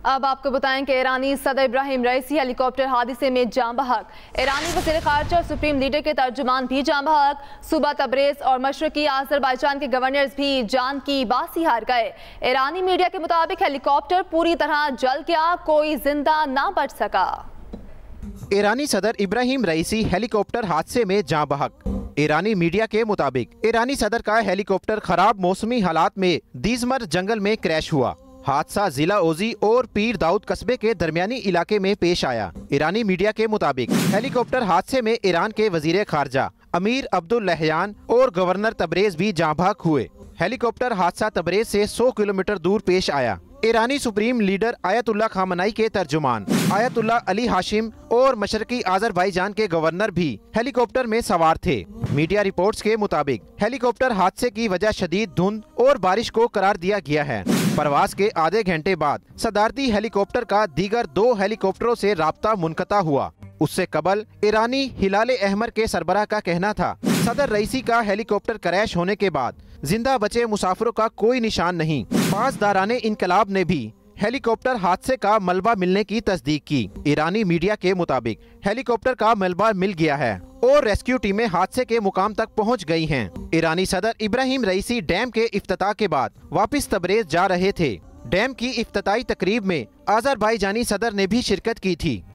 अब आपको बताएँ कि ईरानी सदर इब्राहिम रईसी हेलीकॉप्टर हादसे में जाम बहक। ईरानी वज़ीर खारजा और सुप्रीम लीडर के तर्जुमान भी जाम बहक। सूबा तबरेज और मशरकी आजरबाईजान के गवर्नर्स भी जान की बासी हार गए। ईरानी मीडिया के मुताबिक हेलीकॉप्टर पूरी तरह जल गया, कोई ज़िंदा ना बच सका। ईरानी सदर इब्राहिम रईसी हेलीकॉप्टर हादसे में जाँ बहक। ईरानी मीडिया के मुताबिक, ईरानी सदर का हेलीकॉप्टर खराब मौसमी हालात में दीजमर जंगल में क्रैश हुआ। हादसा जिला ओजी और पीर दाऊद कस्बे के दरमियानी इलाके में पेश आया। ईरानी मीडिया के मुताबिक, हेलीकॉप्टर हादसे में ईरान के वज़ीर खारजा, अमीर अब्दुल लहयान और गवर्नर तबरेज भी जाँ हुए। हेलीकॉप्टर हादसा तबरेज से 100 किलोमीटर दूर पेश आया। ईरानी सुप्रीम लीडर आयतुल्ला खामनाई के तर्जुमान आयतुल्ला अली हाशिम और मशरकी आजरबाईजान के गवर्नर भी हेलीकॉप्टर में सवार थे। मीडिया रिपोर्ट्स के मुताबिक, हेलीकॉप्टर हादसे की वजह शदीद धुंध और बारिश को करार दिया गया है। प्रवास के आधे घंटे बाद सदारती हेलीकॉप्टर का दीगर दो हेलीकॉप्टरों से रबता मुनकता हुआ। उससे कबल, ईरानी हिलाल अहमर के सरबरा का कहना था, सदर रईसी का हेलीकॉप्टर क्रैश होने के बाद ज़िंदा बचे मुसाफिरों का कोई निशान नहीं। पाँच दाराने इनकलाब ने भी हेलीकॉप्टर हादसे का मलबा मिलने की तस्दीक की। ईरानी मीडिया के मुताबिक, हेलीकॉप्टर का मलबा मिल गया है और रेस्क्यू टीमें हादसे के मुकाम तक पहुँच गई हैं। ईरानी सदर इब्राहिम रईसी डैम के इफ्तः के बाद वापस तबरेज जा रहे थे। डैम की इफ्ती तकरीब में आजरबाईजानी सदर ने भी शिरकत की थी।